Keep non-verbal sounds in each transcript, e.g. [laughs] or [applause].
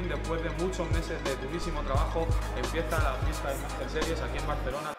después de muchos meses de durísimo trabajo, empieza la fiesta de Master Series aquí en Barcelona.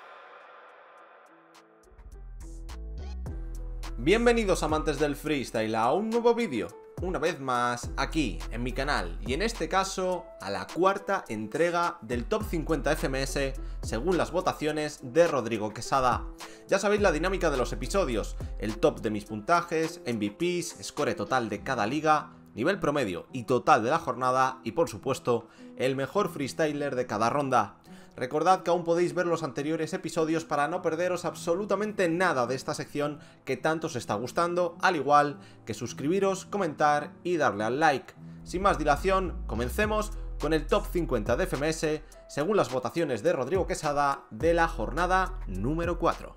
Bienvenidos amantes del freestyle a un nuevo vídeo, una vez más aquí en mi canal y en este caso a la cuarta entrega del Top 50 FMS según las votaciones de Rodrigo Quesada. Ya sabéis la dinámica de los episodios, el top de mis puntajes, MVPs, score total de cada liga, nivel promedio y total de la jornada y por supuesto el mejor freestyler de cada ronda. Recordad que aún podéis ver los anteriores episodios para no perderos absolutamente nada de esta sección que tanto os está gustando, al igual que suscribiros, comentar y darle al like. Sin más dilación, comencemos con el top 50 de FMS según las votaciones de Rodrigo Quesada de la jornada número 4.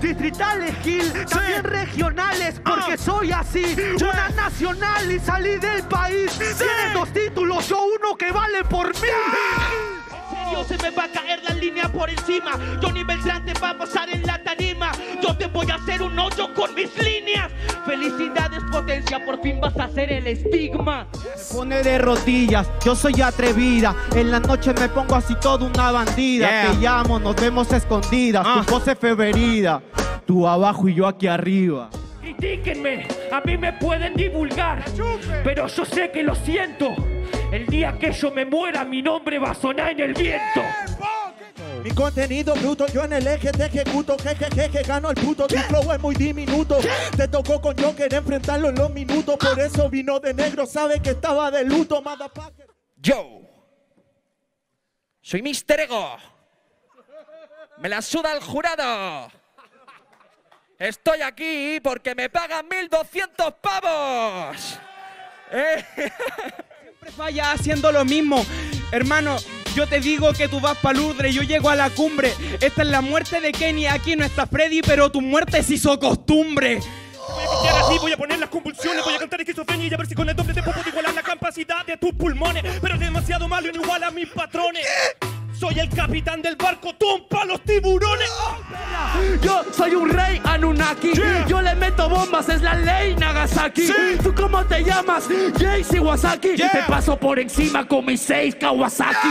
Distritales, Gil, también regionales, porque soy así. Una nacional y salí del país. Tienes dos títulos, yo uno que vale por mí. Serio se me va a caer la línea por encima. Johnny Beltrán te va a pasar en la tarima. Yo te voy a hacer un hoyo con mis líneas. Felicidades, potencia, por fin vas a ser el estigma. Me pone de rodillas, yo soy atrevida. En la noche me pongo así toda una bandida. Te llamo, nos vemos escondidas. Tu voz es feverida. Tú abajo y yo aquí arriba. Critíquenme, a mí me pueden divulgar, pero yo sé que lo siento. El día que yo me muera, mi nombre va a sonar en el viento. Mi contenido bruto, yo en el eje te ejecuto, jejeje, que gano el puto, tu flow es muy diminuto. Te tocó con yo querer enfrentarlo en los minutos, por eso vino de negro, sabe que estaba de luto, motherfucker. Yo soy Mister Ego. Me la suda el jurado. Estoy aquí porque me pagan 1200 pavos. Eh. [laughs] Siempre falla haciendo lo mismo. Hermano, yo te digo que tú vas pa' Lourdes, yo llego a la cumbre. Esta es la muerte de Kenny, aquí no está Freddy, pero tu muerte se hizo costumbre. Voy a pitear así, voy a poner las convulsiones, voy a cantar esquizofrenia y a ver si con el doble tiempo puedo igualar la capacidad de tus pulmones. Pero es demasiado malo y no igual a mis patrones. Soy el capitán del barco, tumpa los tiburones. Yo soy un rey Anunnaki, yo le meto bombas, es la ley Nagasaki. ¿Tú cómo te llamas? Jace Iwasaki. Te paso por encima con mis seis Kawasaki.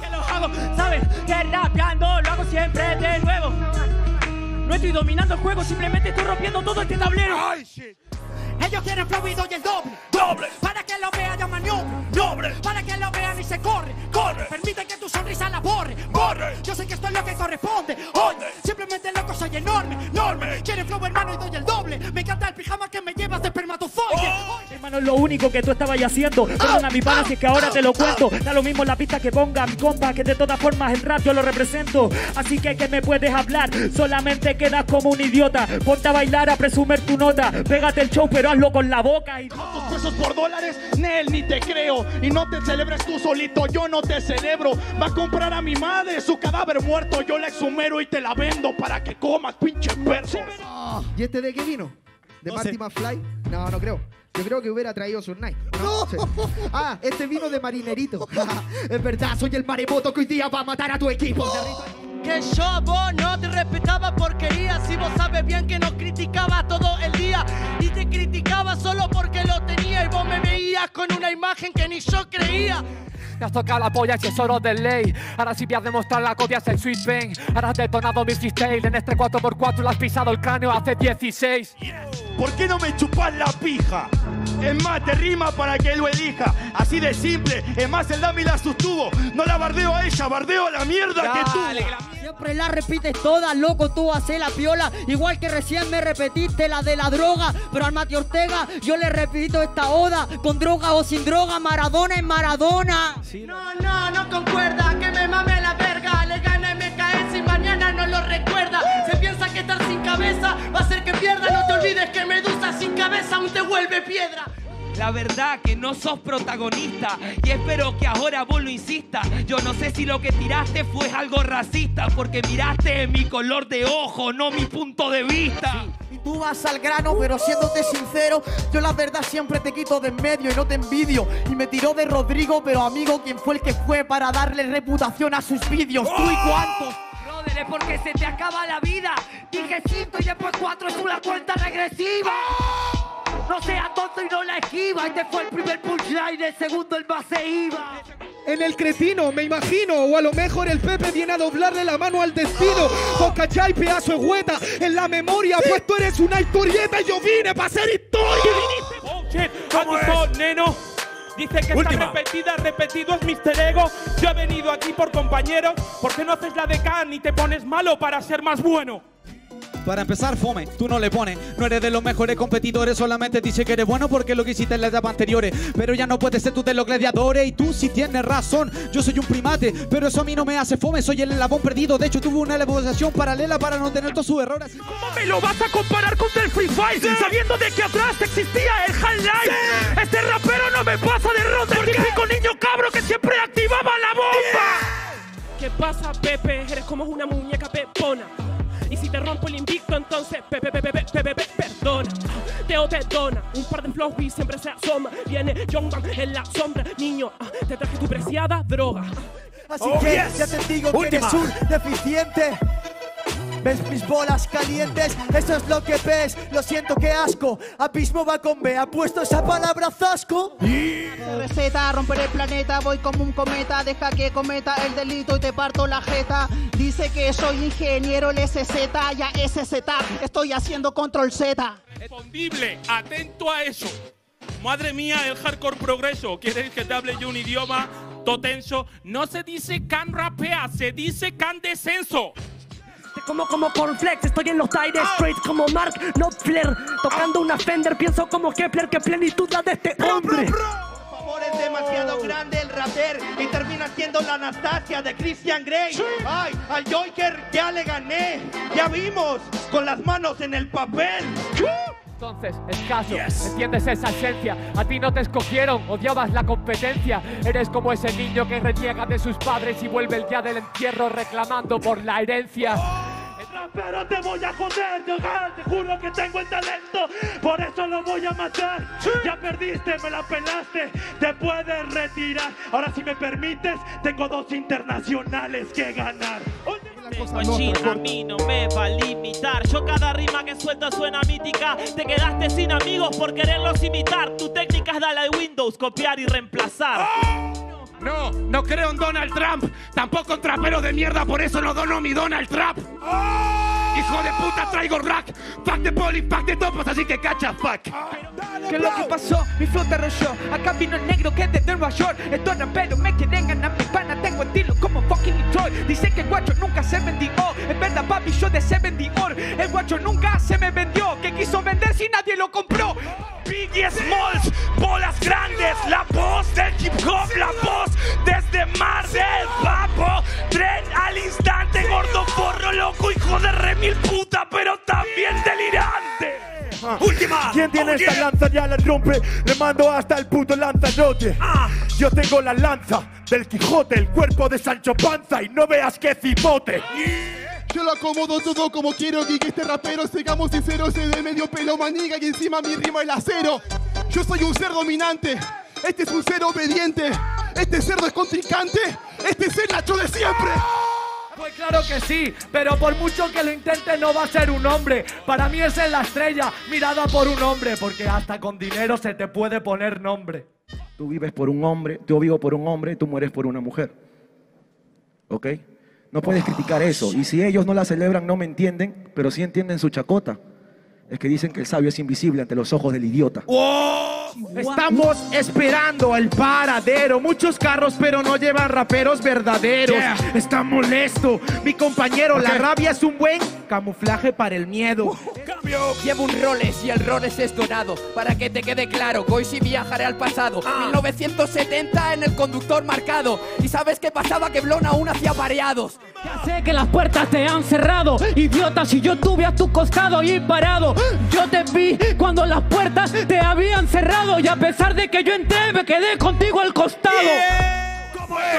Que lo hago, ¿sabes? Que rapeando lo hago siempre de nuevo. No estoy dominando el juego, simplemente estoy rompiendo todo este tablero. Ellos quieren fluido y el doble. ¡Doble! Enorme. ¡Enorme! Quieren flow hermano y doy el doble. Me encanta el pijama que me espermatozoide. Hermano, es lo único que tú estabas haciendo. Perdona mi pana, si es que ahora te lo cuento. Da lo mismo la pista que ponga mi compa, que de todas formas el rap yo lo represento. Así que, ¿qué me puedes hablar? Solamente quedas como un idiota. Ponte a bailar, a presumir tu nota. Pégate el show, pero hazlo con la boca. Y... tus pesos por dólares, Nel, ni te creo. Y no te celebres tú solito, yo no te celebro. Va a comprar a mi madre su cadáver muerto. Yo la exhumero y te la vendo para que comas, pinche perro. ¿Y este de qué vino? ¿De No Marty. McFly? No, no creo. Yo creo que hubiera traído su Night. ¿no? Sí. Ah, este vino de marinerito. [laughs] es verdad, soy el maremoto que hoy día va a matar a tu equipo. Que yo a vos no te respetaba porquería Si vos sabes bien que nos criticaba todo el día Y te criticaba solo porque lo tenía Y vos me veías con una imagen que ni yo creía Me has tocado la polla que es oro de ley. Ahora sí voy a demostrar la copia es el Sweet Bang. Ahora has detonado mi freestyle. En este 4x4 le has pisado el cráneo hace 16. ¿Por qué no me chupas la pija? Es más, te rima para que él lo elija Así de simple, es más, el Dami la sostuvo No la bardeo a ella, bardeo a la mierda que tú Siempre la repites toda, loco, tú haces la piola. Igual que recién me repetiste la de la droga. Pero al Mati Ortega yo le repito esta oda. Con droga o sin droga, Maradona es Maradona. No, no, no concuerda, que me mame la verga Le gana MKS si mañana no lo recuerda Se piensa que estar sin cabeza va a hacer que pierda No te olvides que Medusa sin cabeza aún te vuelve piedra La verdad que no sos protagonista y espero que ahora vos lo insistas. Yo no sé si lo que tiraste fue algo racista porque miraste mi color de ojo, no mi punto de vista. Y tú vas al grano, pero siéndote sincero, yo la verdad siempre te quito de en medio y no te envidio. Y me tiró de Rodrigo, pero amigo, ¿quién fue el que fue para darle reputación a sus vídeos? ¿Tú y cuántos? Brother, es porque se te acaba la vida. Dije cinco y después cuatro es una cuenta regresiva. No seas tonto y no la esquiva. Este fue el primer punchline, el segundo el más se iba. En el cretino, me imagino, o a lo mejor el Pepe viene a doblarle la mano al destino. O cachai, pedazo de hueta, en la memoria, pues tú eres una historieta y yo vine para hacer historia. Oh shit, ¿cómo es? neno? Dice que Última. está repetida, repetido es Mr. Ego. Yo he venido aquí por compañeros. ¿Por qué no haces la de Khan y te pones malo para ser más bueno? Para empezar, fome, tú no le pones. No eres de los mejores competidores, solamente dice que eres bueno porque lo que hiciste en la etapa anteriores. Pero ya no puedes ser tú de los gladiadores y tú sí tienes razón. Yo soy un primate, pero eso a mí no me hace fome. Soy el eslabón perdido. De hecho, tuve una elaboración paralela para no tener todos sus errores. ¿Cómo me lo vas a comparar con el Free Fire? Sabiendo de que atrás existía el Half-Life. Este rapero no me pasa de ronda. El típico niño cabro que siempre activaba la bomba. ¿Qué pasa, Pepe? Eres como una muñeca pepona. Si te rompo el invicto, entonces Pepe, Pepe, Pepe, perdona. Teo te dona, un par de flows y siempre se asoma. Viene Young Man en la sombra, niño. ah, Te traje tu preciada droga. Así que ya te digo que eres un deficiente. ¿Ves mis bolas calientes? Eso es lo que ves. Lo siento, qué asco. Abismo va con B. ¿Ha puesto esa palabra zasco? Receta, romper el planeta, voy como un cometa, deja que cometa el delito y te parto la jeta. Dice que soy ingeniero, el SZ, ya SZ, estoy haciendo control Z. Respondible, atento a eso. Madre mía, el hardcore progreso. ¿Quieres que te hable yo un idioma totenso? No se dice can rapea, se dice can descenso. Como como cornflakes, estoy en los Dire Straits como Mark Knopfler Tocando una Fender, pienso como Kepler Que plenitud la de este hombre Por favor, es demasiado grande el raper y termina siendo la Anastasia de Christian Grey. Ay, al Joker ya le gané. Ya vimos con las manos en el papel. Entonces, escaso, entiendes esa esencia. A ti no te escogieron, odiabas la competencia. Eres como ese niño que reniega de sus padres y vuelve el día del entierro reclamando por la herencia. Pero te voy a joder, yo te juro que tengo el talento, por eso lo voy a matar. Ya perdiste, me la pelaste, te puedes retirar. Ahora si me permites, tengo dos internacionales que ganar. Machine a mí no me va a limitar. Yo cada rima que suelto suena mítica. Te quedaste sin amigos por quererlos imitar. Tu técnica es darle a Windows, copiar y reemplazar. No, no creo en Donald Trump, tampoco en trapero de mierda, por eso no dono mi Donald Trump. Hijo de puta, traigo rack, pack de poli, pack de topos, así que cacha fuck. ¿Qué es lo que pasó? Mi flota arrolló. Acá vino el negro que es de Nueva York. Estos raperos me quieren ganar mi pana. Tengo estilo como fucking Detroit. Dice que el guacho nunca se vendió. Es verdad, papi, yo de se vendidor. El guacho nunca se me vendió. Que quiso vender si nadie lo compró. Biggie Smalls, bolas grandes, la voz del hip hop, la voz desde Mar hijo de remil puta, pero también delirante. Última. ¿Quién tiene esta lanza ya la rompe? Le mando hasta el puto lanzarote. Yo tengo la lanza del Quijote, el cuerpo de Sancho Panza y no veas qué cipote. Yo lo acomodo todo como quiero y que este rapero sigamos sinceros se de medio pelo maniga y encima mi rima el acero. Yo soy un ser dominante, este es un ser obediente, este cerdo es contrincante, este es el Nacho de siempre. Pues claro que sí, pero por mucho que lo intente no va a ser un hombre. Para mí es la estrella, mirada por un hombre, porque hasta con dinero se te puede poner nombre. Tú vives por un hombre, yo vivo por un hombre, tú mueres por una mujer. ¿Ok? No puedes criticar eso. Y si ellos no la celebran, no me entienden, pero sí entienden su chacota. Es que dicen que el sabio es invisible ante los ojos del idiota. Estamos esperando el paradero. Muchos carros, pero no llevan raperos verdaderos. Yeah. Está molesto. Mi compañero, la rabia es un buen camuflaje para el miedo. [laughs] Llevo un Rolex y el Rolex es dorado. Para que te quede claro, hoy sí viajaré al pasado. 1970 en el conductor marcado. ¿Y sabes qué pasaba? Que Blon aún hacía pareados. Ya sé que las puertas te han cerrado, idiota, si yo estuve a tu costado y parado. Yo te vi cuando las puertas te habían cerrado y a pesar de que yo entré me quedé contigo al costado.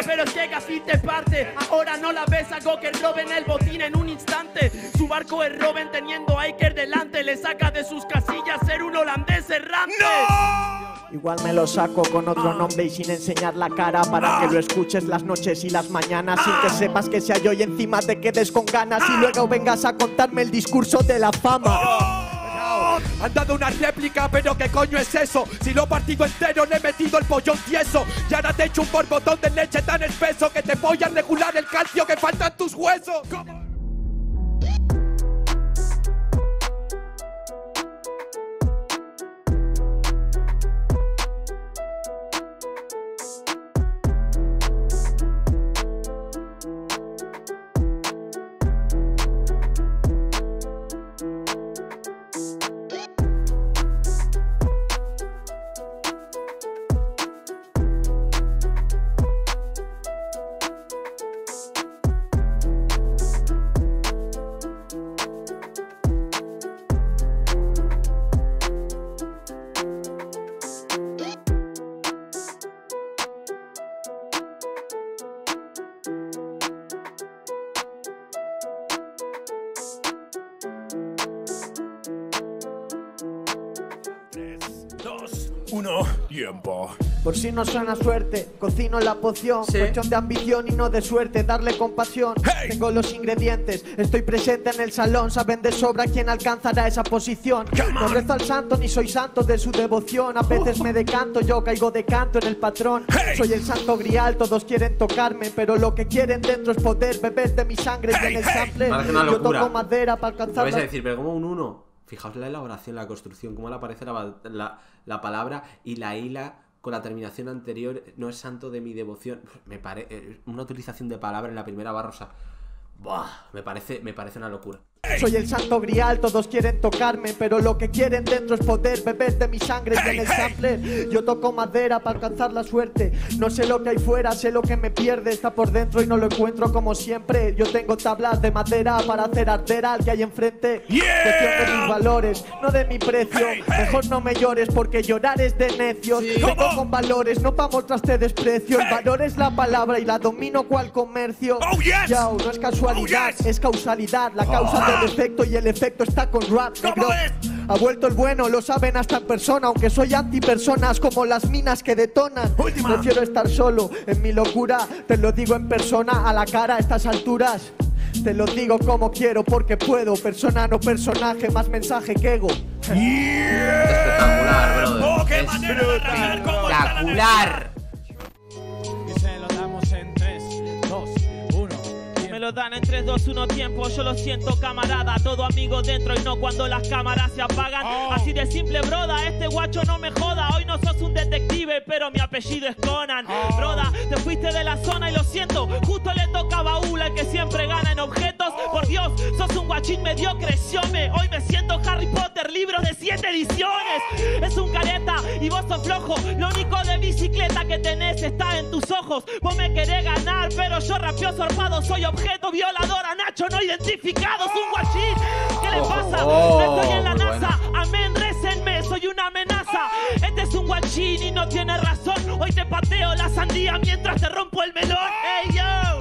Pero llega así te parte. Ahora no la ves, algo que roben el botín en un instante. Su barco es Robin teniendo a Iker delante. Le saca de sus casillas ser un holandés errante. Igual me lo saco con otro nombre y sin enseñar la cara para que lo escuches las noches y las mañanas sin que sepas que sea yo y encima te quedes con ganas y luego vengas a contarme el discurso de la fama. Han dado una réplica, pero ¿qué coño es eso? Si lo partido entero, le he metido el pollón tieso. Y ahora te echo un borbotón de leche tan espeso que te voy a regular el calcio que falta en tus huesos. Uno, tiempo. Por si no suena suerte, cocino la poción. Cuestión de ambición y no de suerte, darle compasión. Tengo los ingredientes, estoy presente en el salón. Saben de sobra quién alcanzará esa posición. No rezo al santo ni soy santo de su devoción. A veces me decanto, yo caigo de canto en el patrón. Soy el santo grial, todos quieren tocarme. Pero lo que quieren dentro es poder beber de mi sangre y en el sample. Yo toco madera para alcanzar vais a decir, pero como un 1. Fijaos la elaboración, la construcción, cómo le aparece la, la- la palabra y la hila con la terminación anterior. No es santo de mi devoción. Me parece una utilización de palabra en la primera barra. O buah, me parece, me parece una locura. Soy el santo grial, todos quieren tocarme, pero lo que quieren dentro es poder beber de mi sangre y en el sample. Yo toco madera para alcanzar la suerte. No sé lo que hay fuera, sé lo que me pierde. Está por dentro y no lo encuentro como siempre. Yo tengo tablas de madera para hacer arder al que hay enfrente. Cuestión de mis valores, no de mi precio. Mejor no me llores porque llorar es de necios. Vengo con valores, no para mostrarte desprecio. El valor es la palabra y la domino cual comercio. Yo, no es casualidad, es causalidad. La causa del efecto y el efecto está con rap. negro. Ha vuelto el bueno, lo saben hasta en persona, aunque soy antipersonas como las minas que detonan. Prefiero estar solo en mi locura, te lo digo en persona, a la cara a estas alturas. Te lo digo como quiero porque puedo, persona no personaje, más mensaje que ego. Espectacular, brother. Espectacular. Lo dan en 3, 2, 1 tiempo, yo lo siento camarada, todo amigo dentro y no cuando las cámaras se apagan. Así de simple, broda, este guacho no me joda, hoy no sos un detective, pero mi apellido es Conan. Broda, te fuiste de la zona y lo siento, justo le toca a Baúl, el que siempre gana en Por Dios, sos un guachín mediocre, me hoy me siento Harry Potter, libros de 7 ediciones. Es un careta y vos sos flojo, lo único de bicicleta que tenés está en tus ojos. Vos me querés ganar, pero yo rapeo sorpado, soy objeto violador, a Nacho no identificado, es un guachín. ¿Qué le pasa? Oh, no estoy en la NASA, amén, récenme, soy una amenaza. Este es un guachín y no tiene razón. Hoy te pateo la sandía mientras te rompo el melón. ¡Ey, yo!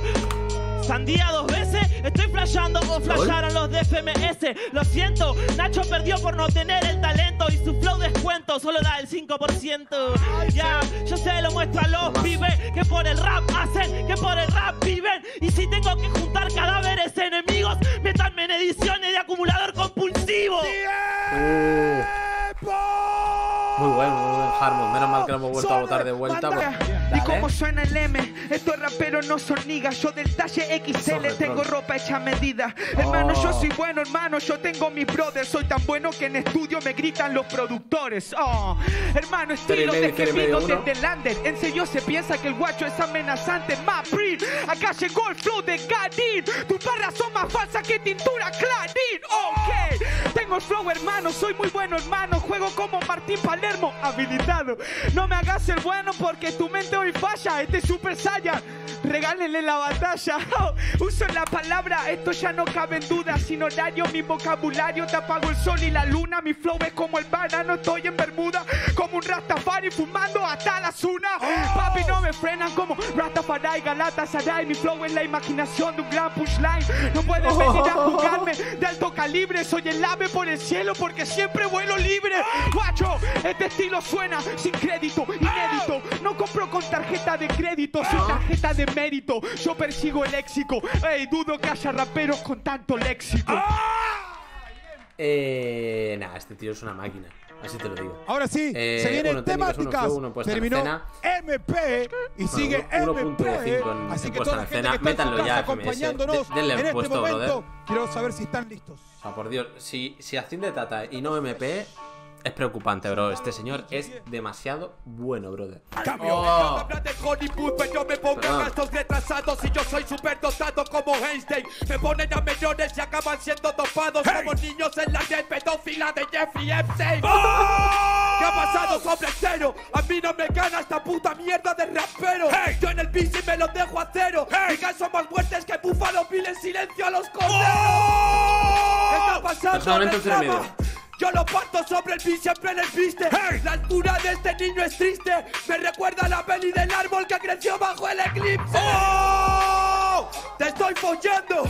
Sandía dos veces, estoy flasheando o flasharon los de FMS. Lo siento, Nacho perdió por no tener el talento y su flow descuento solo da el 5%. Ya, yo se lo muestro a los pibes que por el rap hacen, que por el rap viven. Y si tengo que juntar cadáveres enemigos, métanme en ediciones de acumulador compulsivo. Muy bueno, muy buen Harmon. Menos mal que lo hemos vuelto a votar de vuelta. Y como suena el M, estos raperos no son niggas. Yo del talle XL tengo ropa hecha a medida. Hermano, yo Oh. soy bueno, hermano. Yo tengo mis brothers. Soy tan bueno que en estudio me gritan los productores. Oh, hermano, estilo de que vino desde Lander. En serio se piensa que el guacho es amenazante. Mapri, acá llegó el flow de Gadin. Tus barras son más falsas que tintura Clarín. Ok, tengo el flow, hermano. Soy muy bueno, hermano. Juego como Martín Palermo, No me hagas el bueno porque tu mente hoy falla. Este es Super Saiyan. Regálenle la batalla. Oh, [laughs] uso la palabra, esto ya no cabe en duda. Sin horario, mi vocabulario te apago el sol y la luna. Mi flow es como el banano, estoy en Bermuda. Como un Rastafari fumando hasta la zuna. Papi, no me frenan como Rastafari, Galatasaray. Mi flow es la imaginación de un gran punchline. No puedes venir a jugarme de alto calibre. Soy el ave por el cielo porque siempre vuelo libre. Guacho, este estilo suena sin crédito, inédito. No compro con tarjeta de crédito, soy tarjeta de mérito. Yo persigo el léxico. Ey, dudo que haya raperos con tanto léxico. Eh, nah, este tío es una máquina. Así te lo digo. Ahora sí, Eh, se vienen uno técnicos, uno temáticas. flow, uno en Terminó. MP y Bueno, sigue MP. 1.5 en- Así en que puesta toda la gente que está ya, acompañándonos De- denle en este puesto, momento, brother. quiero saber si están listos. O sea, por Dios, si, si Hacienda Tata y no MP, es preocupante, bro. Este señor es demasiado bueno, brother. Oh. Habla de Hollywood, pero me pongan Perdón. a estos retrasados y yo soy súper dotado como Einstein. Me ponen a menores y acaban siendo dopados como niños en la red pedófila de Jeffrey Epstein. ¿Qué ha pasado, sobre cero? A mí no me gana esta puta mierda de rapero. Yo en el bici me los dejo a cero. Mi caso más muertes que Búfalo Bill en silencio a los corderos. ¿Qué está pasando? Un. Yo lo parto sobre el pin, siempre en el piste. La altura de este niño es triste. Me recuerda a la peli del árbol que creció bajo el eclipse. ¡Oh! ¡Te estoy follando!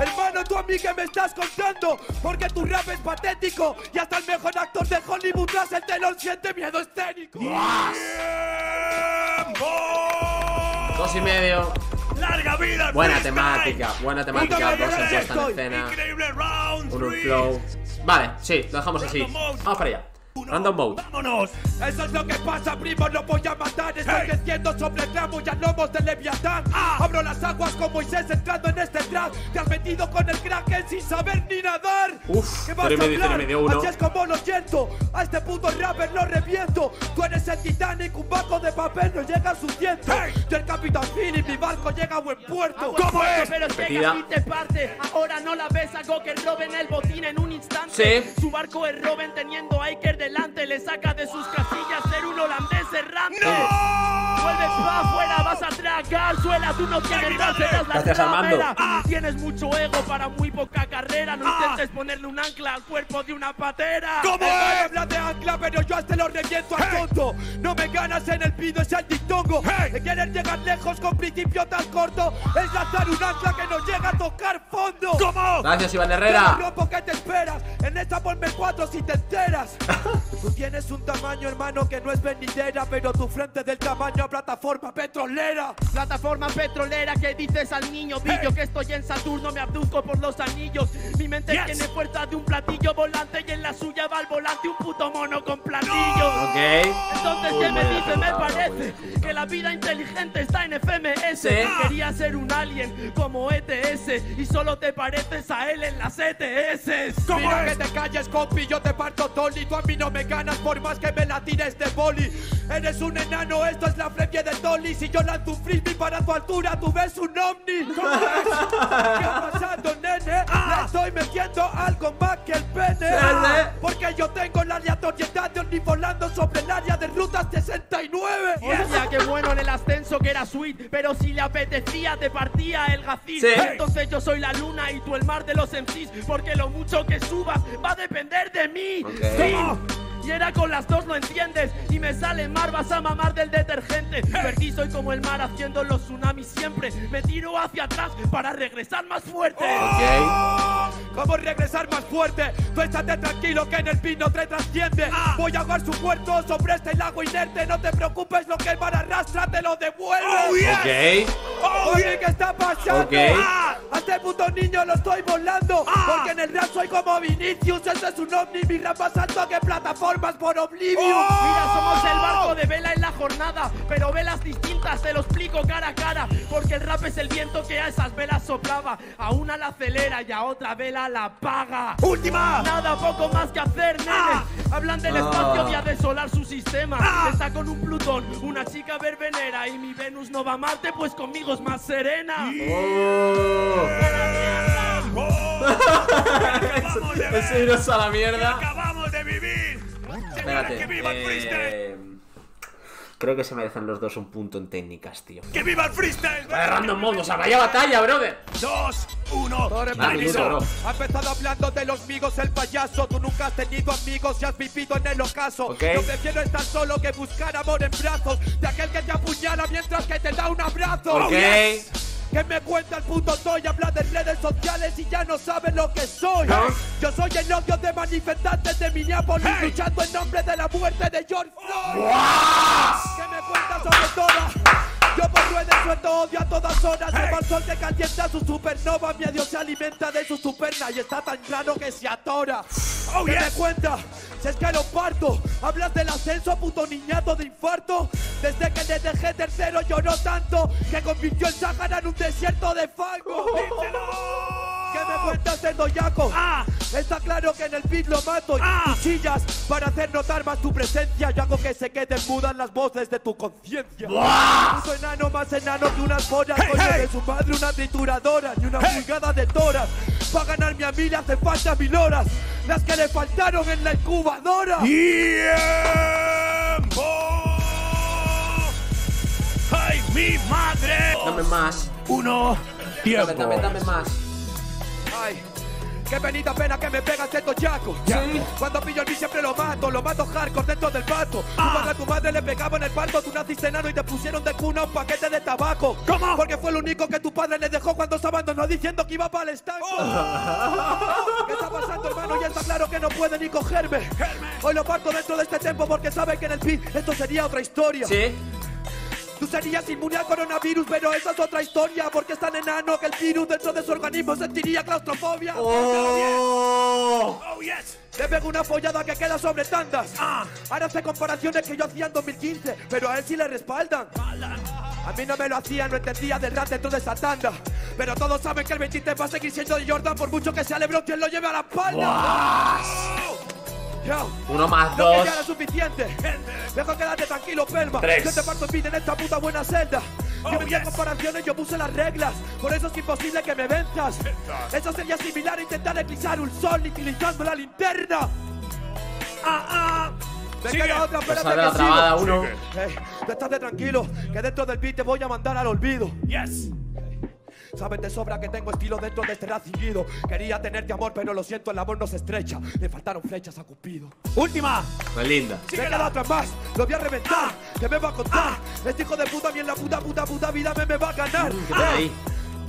Hermano, tú a mí que me estás contando, porque tu rap es patético y hasta el mejor actor de Hollywood tras el telón siente miedo escénico. Dos y medio. ¡Larga vida! Buena temática, buena temática, dos en puesta en escena. En flow. Vale, sí, lo dejamos así. Vamos para allá. Random mode. ¡Vámonos! Eso es lo que pasa, primo, no voy a matar Estoy creciendo sobre el tramo y a lomos de Leviatán Abro las aguas como Moisés entrando en este trap Te has metido con el kraken sin saber ni nadar Uf, ¿Qué vas a hablar? uno. Así es como lo siento A este puto rapper lo reviento Tú eres el Titanic, un barco de papel no llega a su ciento Yo el Capitán Philip, mi barco llega a buen puerto ¿Cómo es? Pero llega y te parte. Ahora no la ves, hago que roben el botín en un instante. Sí. Su barco es Robin teniendo a Iker delante. Le saca de sus casillas ser un holandés errante. Vuelves pa' afuera, vas a tragar suela. Tú no tienes más, serás la Gracias, Armando. trapera. Tienes mucho ego para muy poca carrera. No intentes ponerle un ancla al cuerpo de una patera. ¿Cómo es? Habla de ancla, pero yo hasta lo reviento al tonto. No me ganas en el pido, es el dictongo. De querer llegar lejos con principio tan corto es lanzar un ancla que no llega a tocar fondo. ¿Cómo? Gracias, Iván Herrera. rompo que te esperas. En esta ponme cuatro si te enteras. [laughs] Tú tienes un tamaño, hermano, que no es venidera, pero tu frente es del tamaño a plataforma petrolera. Plataforma petrolera que dices al niño Billo que estoy en Saturno, me abduzco por los anillos. Mi mente Yes. tiene fuerza de un platillo volante y en la suya va al volante un puto mono con platillo. Ok. Entonces, ¿qué me dice? Me parece que la vida inteligente está en FMS. Sí. Quería ser un alien como ETS y solo te pareces a él en las ETS. Mira que te calles, compi, yo te parto Tony. Tú a mí no me ganas por más que me la tires de boli. Eres un enano, esto es la frente de Dolly. Si yo lanzo un frisbee para tu altura, tú ves un ovni. ¿Cómo es? ¿Qué ha pasado, nene? Le estoy metiendo algo más que el pene. Porque yo tengo la aleatoriedad de ovni volando sobre el área de ruta 69. Hostia, qué bueno en el ascenso que era sweet, pero si le apetecía te partía el gacín. Sí. Entonces yo soy la luna y tú el mar de los MCs, porque lo mucho que subas va a depender de mí. Y era con las dos, no entiendes. Y me sale mar, vas a mamar del detergente. Perdí, soy como el mar haciendo los tsunamis siempre. Me tiro hacia atrás para regresar más fuerte. ¿Cómo regresar más fuerte? Tú tranquilo que en el pin no te trasciende. Voy a ahogar su puerto sobre este lago inerte. No te preocupes, lo que el mar arrastra te lo devuelve. Oh, yes. Ok. Oye, ¿qué está pasando? Ok. Ah, A este puto niño lo estoy volando. Porque en el rap soy como Vinicius. Este es un ovni. Mi rap más alto que plataformas por Oblivion. Mira, somos el barco de vela en la jornada, pero velas distintas, te lo explico cara a cara, porque el rap es el viento que a esas velas soplaba, a una la acelera y a otra vela la apaga. ¡Última! Nada, poco más que hacer, nene. Hablan del Ah. espacio día de solar su sistema. Está con un Plutón, una chica verbenera y mi Venus no va a Marte, pues conmigo es más serena. [laughs] Ese iros a la mierda. Acabamos de vivir. Espérate. ¡Que viva el freestyle! eh, Creo que se merecen los dos un punto en técnicas, tío. ¡Que viva el freestyle! Vaya random mode, o sea, vaya batalla, brother. Dos, uno, Dale, minuto, bro. Ha empezado hablando de los amigos el payaso. Tú nunca has tenido amigos y has vivido en el ocaso. Ok. Yo prefiero estar solo que buscar amor en brazos de aquel que te apuñala mientras que te da un abrazo. Ok. ¿Qué me cuenta el puto Toy? Habla de redes sociales y ya no sabe lo que soy. Yo soy el odio de manifestantes de Minneapolis luchando en nombre de la muerte de George Floyd. ¿Qué me cuenta sobre todo? Yo por redes suelto odio a todas horas. El mal sol que calienta su supernova. Mi adiós se alimenta de su superna y está tan claro que se atora. Oh, ¿Qué me cuenta? Si es que lo parto. Hablas del ascenso, puto niñato de infarto. Desde que le dejé tercero lloró tanto que convirtió el Sahara en un desierto de fango. [laughs] ¿Qué me cuentas del doyaco? Está claro que en el beat lo mato y cuchillas para hacer notar más tu presencia. Yo hago que se queden mudas las voces de tu conciencia. Puto enano más enano que unas pollas. Hey, coño hey. de su madre una trituradora ni una pulgada de toras. Para ganarme a mí le hace falta mil horas. Las que le faltaron en la incubadora. ¡Tiempo! ¡Ay, mi madre! Dame más. Uno, tiempo. Dame, dame, dame más. Ay, qué penita pena que me pegas estos. Sí. Cuando pillo el beat siempre lo mato, lo mato hardcore dentro del pato. Tu madre a tu madre le pegaba en el parto, tú naciste enano y te pusieron de cuna un paquete de tabaco. ¿Cómo? Porque fue lo único que tu padre le dejó cuando se abandonó diciendo que iba para el estanco. [laughs] ¿Qué está pasando, hermano? Ya está claro que no puede ni cogerme. Hoy lo parto dentro de este tiempo porque sabe que en el beat esto sería otra historia. Sí. Tú serías inmune al coronavirus, pero esa es otra historia. Porque es tan enano que el virus dentro de su organismo sentiría claustrofobia. ¡Oh! ¡Oh, yes! Le pego una follada que queda sobre tandas. Ah. Ahora hace comparaciones que yo hacía en 2015, pero a él sí le respaldan. A mí no me lo hacía, no entendía del rap dentro de esa tanda. Pero todos saben que el 23 va a seguir siendo de Jordan por mucho que sea LeBron quien lo lleve a la espalda. Yo, Uno más dos. ya era suficiente. Deja quedarte tranquilo, Pelma. Tres. Yo te parto el beat en esta puta buena celda. Oh, yo me yes. comparaciones, yo puse las reglas. Por eso es imposible que me venzas. Eso sería similar a intentar eclipsar un sol utilizando la linterna. Ah, ah. Me Sigue. queda otra, espérate que sigo. uno. Ey, tú estate tranquilo, que dentro del beat te voy a mandar al olvido. Yes. Sabes de sobra que tengo estilo dentro de este racinguido. Quería tenerte amor, pero lo siento, el amor no se estrecha. Le faltaron flechas a Cupido. Última. Fue linda. Me queda otra más, lo voy a reventar. ¿Qué me va a contar? Este hijo de puta, ni en la puta, puta, puta vida me, me va a ganar. ¿Qué tal ahí?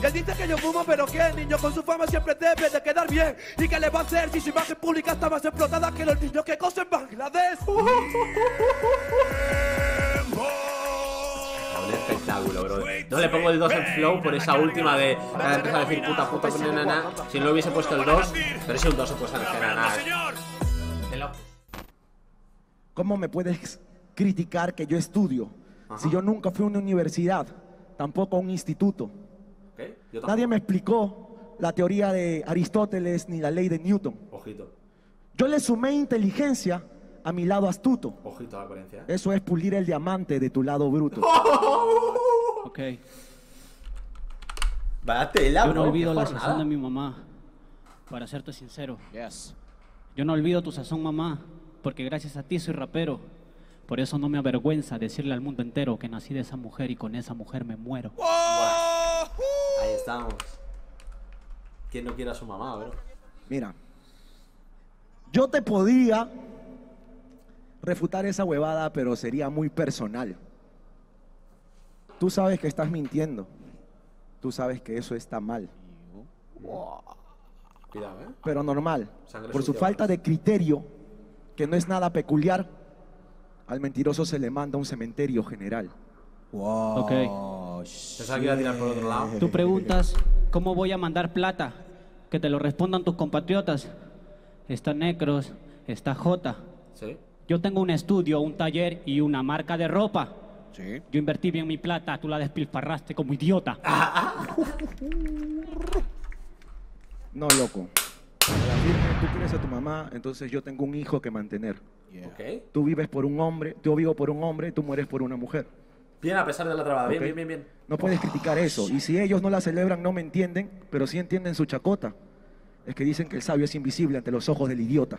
Y él dice que yo fumo, pero que el niño con su fama siempre debe de quedar bien. ¿Y qué le va a hacer si su imagen pública está más explotada que los niños que cosen en Bangladesh? [laughs] Un espectáculo, bro. No le pongo el 2 en flow por esa última de cada empezar a decir puta puta puta na, na. Si no le hubiese puesto el 2, pero si un 2 se nada. De lo- ¿Cómo me puedes criticar que yo estudio? Si yo nunca fui a una universidad, tampoco a un instituto. Tampoco. Nadie me explicó la teoría de Aristóteles ni la ley de Newton. Ojito. Yo le sumé inteligencia a mi lado astuto. Ojito a la coherencia. Eso es pulir el diamante de tu lado bruto. [laughs] Ok. Vaya tela, Yo no bro, olvido la jornada. sazón de mi mamá. Para serte sincero. Yo no olvido tu sazón, mamá, porque gracias a ti soy rapero. Por eso no me avergüenza decirle al mundo entero que nací de esa mujer y con esa mujer me muero. Ahí estamos. ¿Quién no quiere a su mamá, bro? Mira, yo te podía refutar esa huevada, pero sería muy personal. Tú sabes que estás mintiendo. Tú sabes que eso está mal. Cuidado, ¿eh? Pero normal. Sangre Por su falta de criterio, que no es nada peculiar, al mentiroso se le manda a un cementerio general. Ok. Pensaba que iba a tirar por otro lado. Tú preguntas, ¿cómo voy a mandar plata? Que te lo respondan tus compatriotas. Está Necros, está J. ¿Sí? Yo tengo un estudio, un taller y una marca de ropa. Sí. Yo invertí bien mi plata, tú la despilfarraste como idiota. No, loco. Para firme, tú quieres a tu mamá, entonces yo tengo un hijo que mantener. Ok. Tú vives por un hombre, yo vivo por un hombre, tú mueres por una mujer. Bien, a pesar de la trabada. Bien, bien, bien, bien. No puedes criticar eso. Y si ellos no la celebran, no me entienden, pero sí entienden su chacota. Es que dicen que el sabio es invisible ante los ojos del idiota.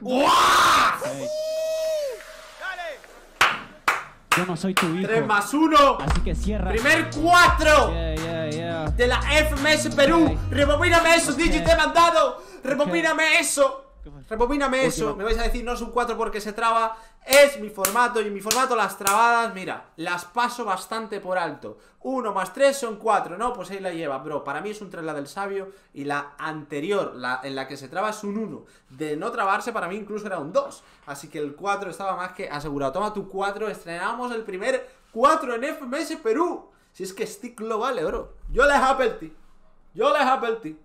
Yo no soy tu hijo. 3 más 1. Así que cierra. Primer 4 Yeah, yeah, yeah. de la FMS Perú. Rebobíname eso, Digi, te he mandado. Rebobíname eso. Rebobíname eso. Me vais a decir, no es un 4 porque se traba. Es mi formato y en mi formato las trabadas, mira, las paso bastante por alto. 1 más 3 son 4, ¿no? Pues ahí la lleva, bro. Para mí es un 3 la del sabio y la anterior, la en la que se traba es un 1. De no trabarse, para mí incluso era un 2. Así que el 4 estaba más que asegurado. Toma tu 4, estrenamos el primer 4 en FMS Perú. Si es que Stick lo vale, bro. Yo les apelti. Yo les apelti.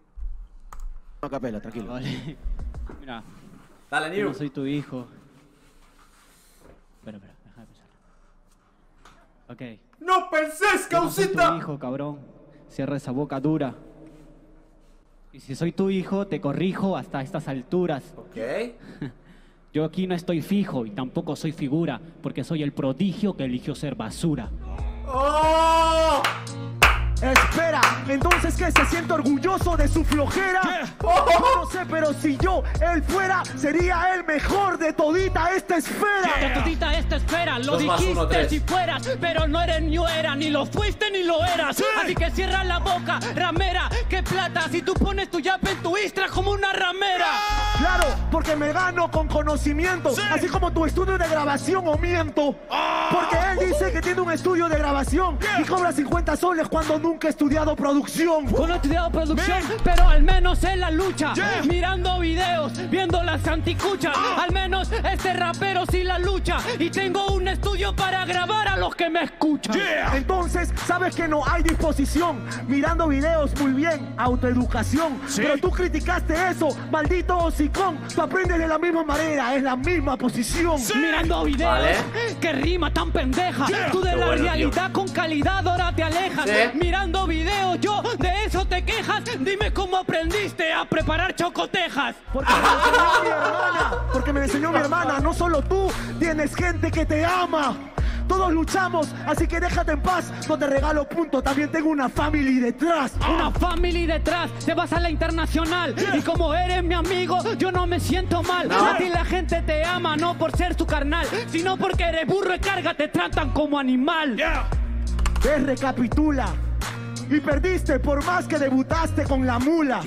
No capela, tranquilo. Mira. Dale, yo Niu. No soy tu hijo. Espera, espera, déjame pensar. Ok. ¡No penses, Yo no soy causita! tu hijo, cabrón. Cierra esa boca dura. Y si soy tu hijo, te corrijo hasta estas alturas. Ok. [laughs] Yo aquí no estoy fijo y tampoco soy figura, porque soy el prodigio que eligió ser basura. ¡Oh! Espera, entonces que se siente orgulloso de su flojera. Yo no sé, pero si yo, él fuera, sería el mejor de todita esta esfera. De todita esta esfera, lo Dos dijiste uno, si fueras, pero no eres ni era, ni lo fuiste ni lo eras. Así que cierra la boca, ramera, qué plata, si tú pones tu yape en tu istra como una ramera. Claro, porque me gano con conocimiento, así como tu estudio de grabación o miento. Porque él dice que tiene un estudio de grabación y cobra 50 soles cuando nunca ha estudiado producción. Yo no he estudiado producción, pero al menos en la lucha. Mirando videos, viendo las anticuchas. Al menos este rapero sí la lucha. Y tengo un estudio para grabar a los que me escuchan. Entonces, sabes que no hay disposición. Mirando videos, muy bien, autoeducación. Pero tú criticaste eso, maldito hocicón. Tú aprendes de la misma manera, es la misma posición. Mirando videos, que rima tan pendeja. Tú de Qué la bueno, tío. realidad con calidad ahora te alejas. Sí. Mirando videos, yo de eso te quejas. Dime cómo aprendiste a preparar chocotejas. Porque me enseñó mi hermana, porque me enseñó mi hermana, no solo tú, tienes gente que te ama. Todos luchamos, así que déjate en paz. No te regalo punto, también tengo una family detrás. Una family detrás, te vas a la internacional. Y como eres mi amigo, yo no me siento mal. No. A ti la gente te ama, no por ser tu carnal, sino porque eres burro y carga, te tratan como animal. Ves, recapitula. Y perdiste por más que debutaste con la mula.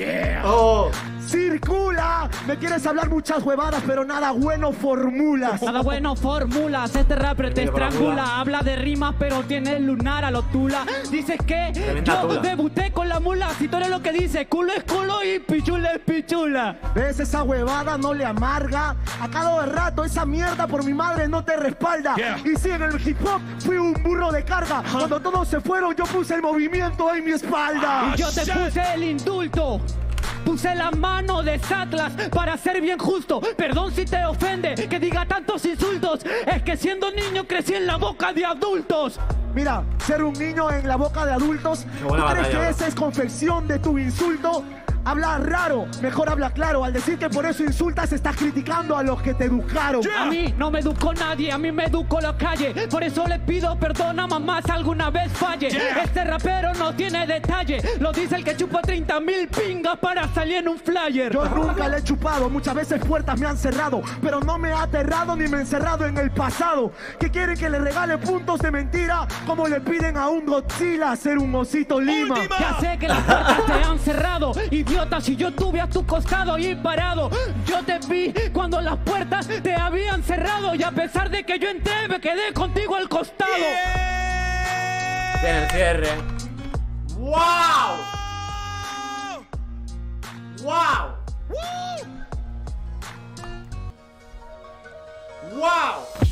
Oh. Circula. Me quieres hablar muchas huevadas, pero nada bueno formulas. Nada bueno formulas, este rapper te estrangula. Habla de rimas, pero tiene lunar a lo tula. Dices que Tremenda yo tula. debuté con la mula. Si tú eres lo que dice, culo es culo y pichula es pichula. ¿Ves esa huevada? No le amarga. A cada rato esa mierda por mi madre no te respalda. Y si en el hip hop fui un burro de carga. Cuando todos se fueron, yo puse el movimiento en mi espalda. Y yo te puse el indulto. Puse la mano de Atlas para ser bien justo. Perdón si te ofende que diga tantos insultos. Es que siendo niño crecí en la boca de adultos. Mira, ser un niño en la boca de adultos. ¿Tú crees que esa es confección de tu insulto? Habla raro, mejor habla claro. Al decir que por eso insultas, estás criticando a los que te educaron. A mí no me educó nadie, a mí me educó la calle. Por eso le pido perdón a mamá si alguna vez falle. Este rapero no tiene detalle. Lo dice el que chupa 30 mil pingas para salir en un flyer. Yo nunca le he chupado, muchas veces puertas me han cerrado, pero no me ha aterrado ni me he encerrado en el pasado. Que quieren que le regale puntos de mentira, como le piden a un Godzilla ser un osito lima. Ya sé que las puertas te han cerrado, idiota. Si yo estuve a tu costado y parado, yo te vi cuando las puertas te habían cerrado. Y a pesar de que yo entré, me quedé contigo al costado. Tiene el cierre. ¡Wow! ¡Wow! ¡Wow!